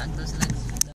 Vlog. Tapos